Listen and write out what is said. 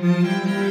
Thank